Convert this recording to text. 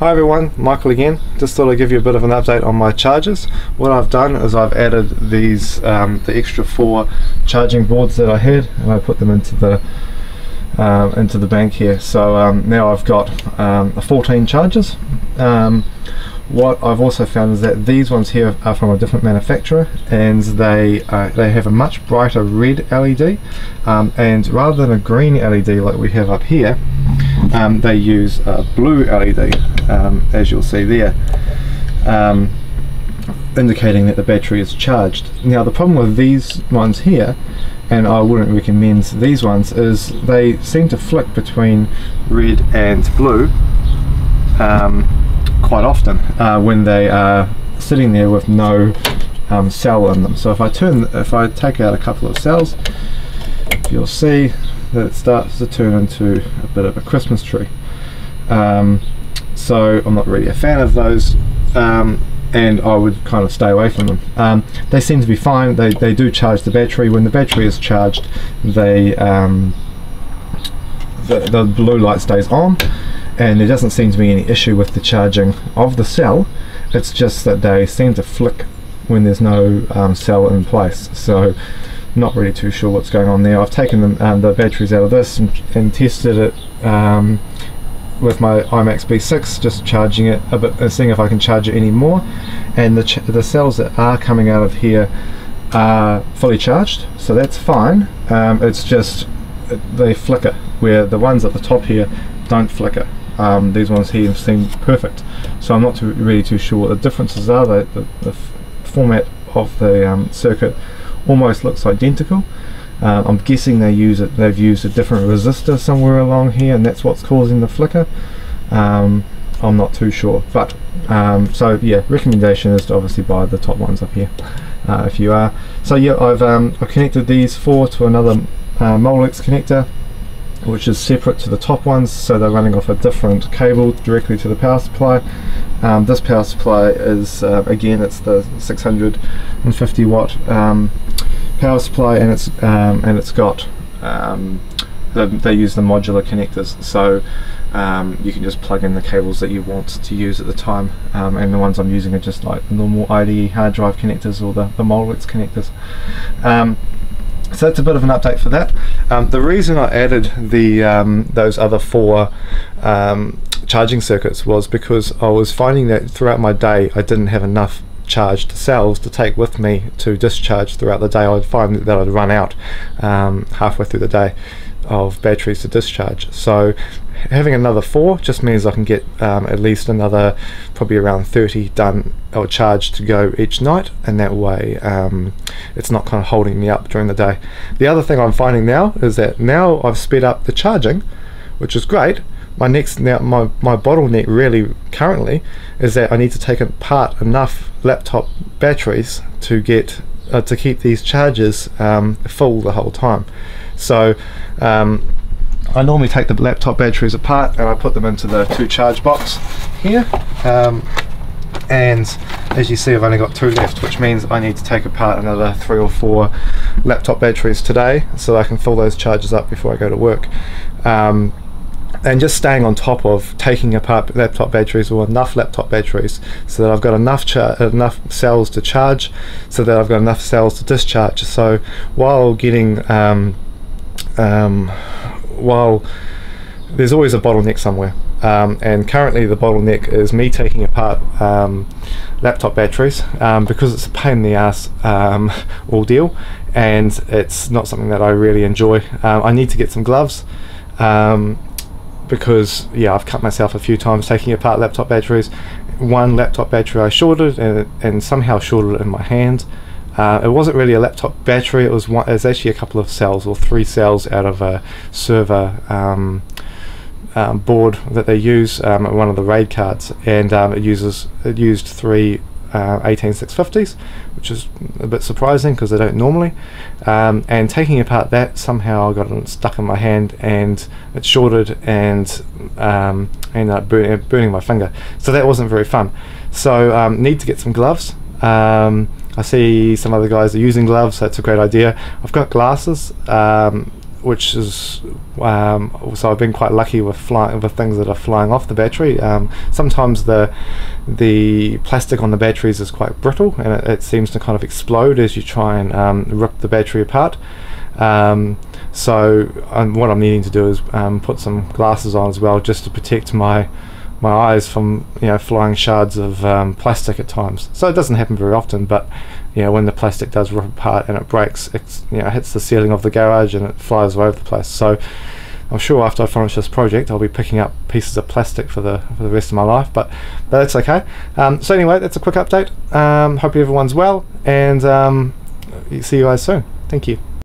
Hi everyone, Michael again. Just thought I'd give you a bit of an update on my chargers. What I've done is I've added these, um, the extra four charging boards that I had, and I put them into the um, into the bank here. So um, now I've got um, 14 chargers. Um, what I've also found is that these ones here are from a different manufacturer, and they uh, they have a much brighter red LED, um, and rather than a green LED like we have up here, they use a blue LED um, as you'll see there um, indicating that the battery is charged now the problem with these ones here and I wouldn't recommend these ones is they seem to flick between red and blue um, quite often uh, when they are sitting there with no um, cell in them so if I turn if I take out a couple of cells you'll see that it starts to turn into a bit of a Christmas tree. Um, so I'm not really a fan of those um, and I would kind of stay away from them. Um, they seem to be fine, they, they do charge the battery. When the battery is charged they um, the, the blue light stays on and there doesn't seem to be any issue with the charging of the cell it's just that they seem to flick when there's no um, cell in place so not really too sure what's going on there. I've taken them, um, the batteries out of this and, and tested it um, with my IMAX B6, just charging it a bit and uh, seeing if I can charge it any more. And the, the cells that are coming out of here are fully charged, so that's fine. Um, it's just they flicker, where the ones at the top here don't flicker. Um, these ones here seem perfect, so I'm not too, really too sure what the differences are. The, the, the format of the um, circuit almost looks identical. Uh, I'm guessing they use it. They've used a different resistor somewhere along here, and that's what's causing the flicker. Um, I'm not too sure, but um, so yeah, recommendation is to obviously buy the top ones up here uh, if you are. So yeah, I've um, I've connected these four to another uh, Molex connector, which is separate to the top ones, so they're running off a different cable directly to the power supply. Um, this power supply is uh, again it's the 650 watt um, power supply and it's um, and it's got um, the, they use the modular connectors. So um, you can just plug in the cables that you want to use at the time. Um, and the ones I'm using are just like normal IDE hard drive connectors or the, the Molex connectors. Um, so that's a bit of an update for that. Um, the reason I added the those other four charging circuits was because I was finding that throughout my day I didn't have enough charged cells to take with me to discharge throughout the day. I'd find that I'd run out um, halfway through the day of batteries to discharge. So having another four just means I can get um, at least another probably around 30 done or charged to go each night and that way um, it's not kind of holding me up during the day. The other thing I'm finding now is that now I've sped up the charging which is great my next now my, my bottleneck really currently is that I need to take apart enough laptop batteries to get uh, to keep these chargers um, full the whole time. So um, I normally take the laptop batteries apart and I put them into the two charge box here um, and as you see I've only got two left which means I need to take apart another three or four laptop batteries today so I can fill those charges up before I go to work. Um, and just staying on top of taking apart laptop batteries or enough laptop batteries so that I've got enough enough cells to charge so that I've got enough cells to discharge so while getting um, um, while there's always a bottleneck somewhere um, and currently the bottleneck is me taking apart um, laptop batteries um, because it's a pain in the ass um, ordeal and it's not something that I really enjoy. I need to get some gloves um, because yeah I've cut myself a few times taking apart laptop batteries. One laptop battery I shorted and, and somehow shorted it in my hand. Uh, it wasn't really a laptop battery it was one it was actually a couple of cells or three cells out of a server um, um, board that they use um, one of the RAID cards. And um, it uses it used three uh, 18650s which is a bit surprising because they don't normally. Um, and taking apart that somehow I got it stuck in my hand and it shorted and um, ended up burning, burning, my finger. So that wasn't very fun. So um, need to get some gloves. Um, I see some other guys are using gloves so that's a great idea. I've got glasses um, which is um, so I've been quite lucky with flying things that are flying off the battery. Um, sometimes the the plastic on the batteries is quite brittle and it, it seems to kind of explode as you try and um, rip the battery apart. Um, so um, what I'm needing to do is um, put some glasses on as well, just to protect my my eyes from you know flying shards of um, plastic at times. So it doesn't happen very often, but you know when the plastic does rip apart and it breaks, it you know hits the ceiling of the garage and it flies all over the place. So I'm sure after I finish this project, I'll be picking up pieces of plastic for the for the rest of my life, but, but that's okay. Um, so anyway, that's a quick update. Um, hope everyone's well, and um, see you guys soon. Thank you.